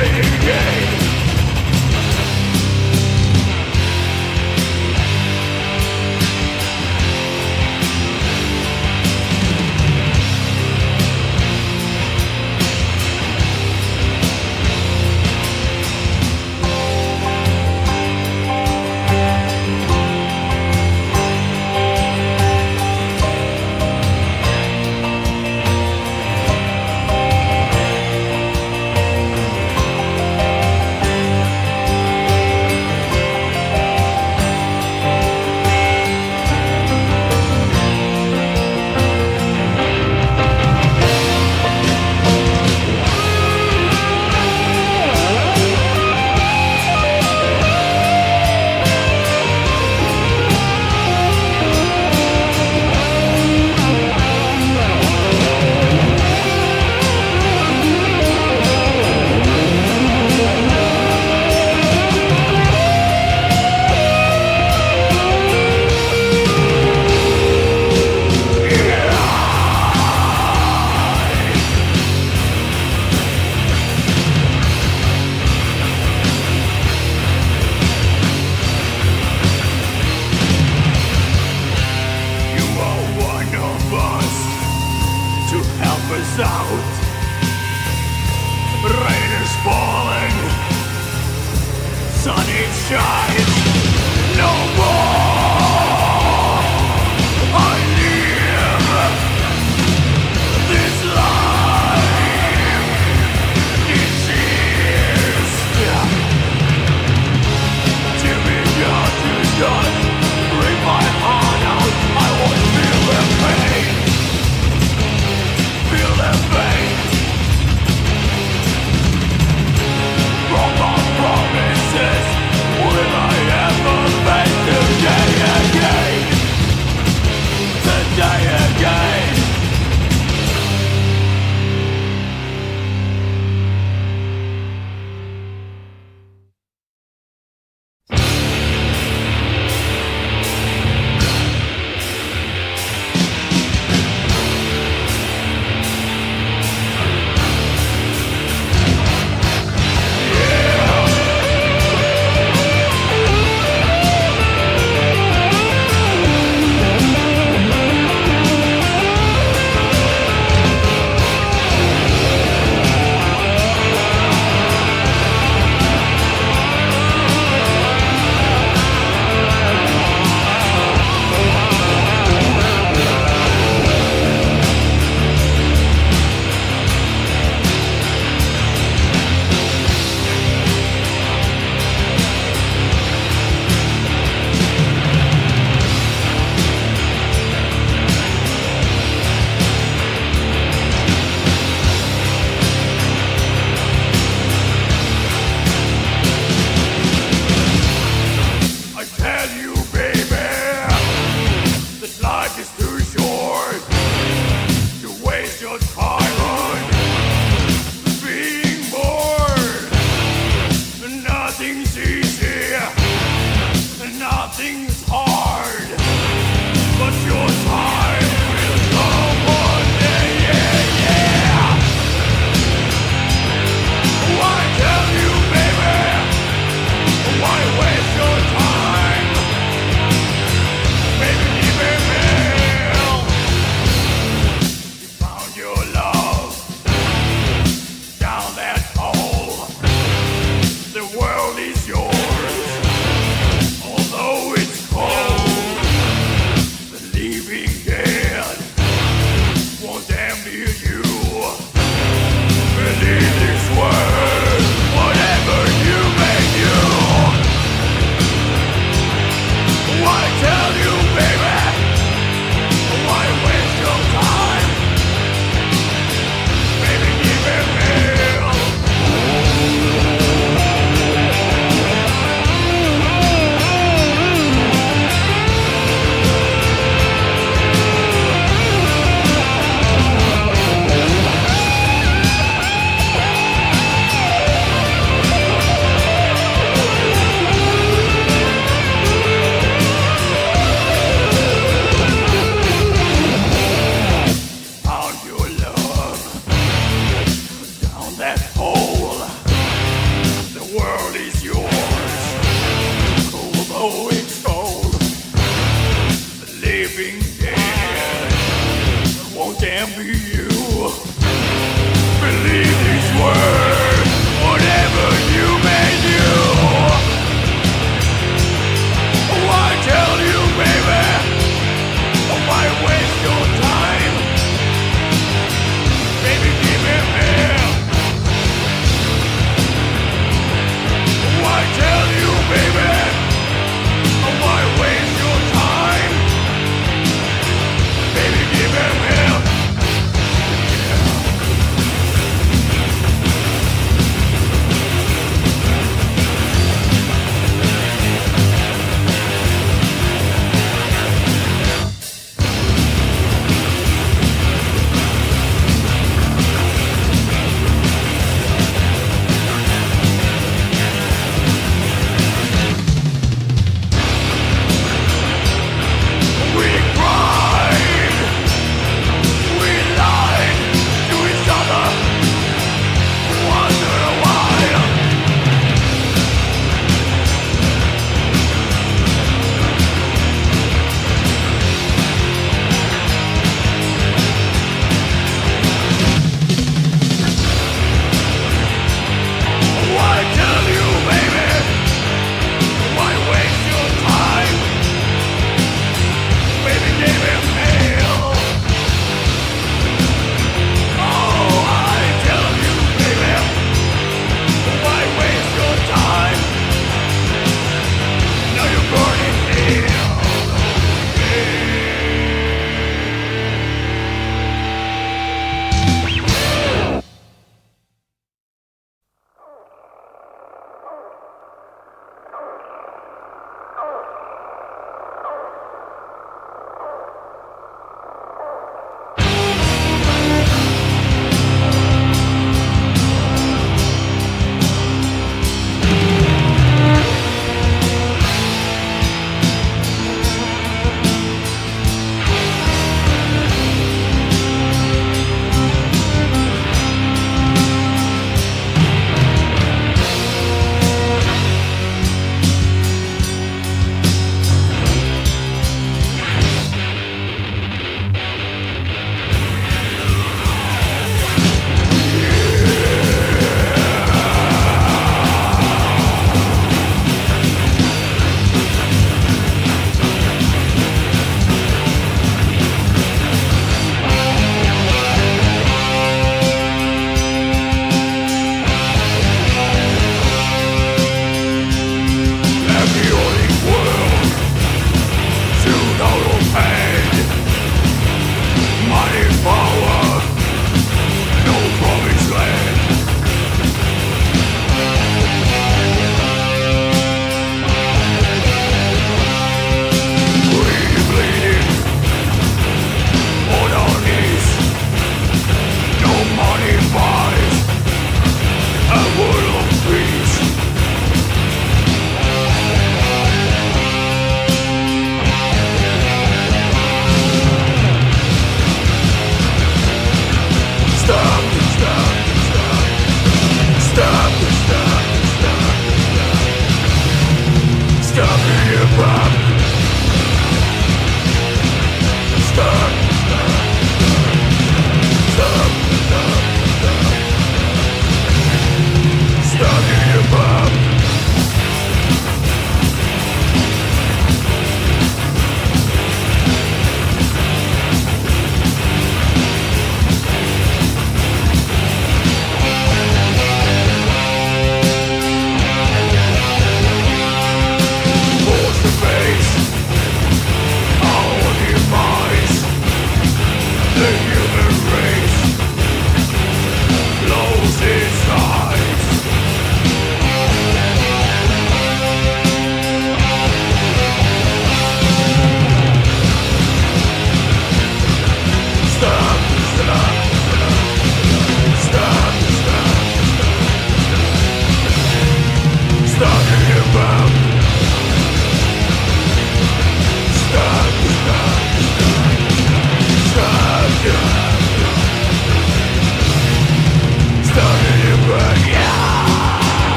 The day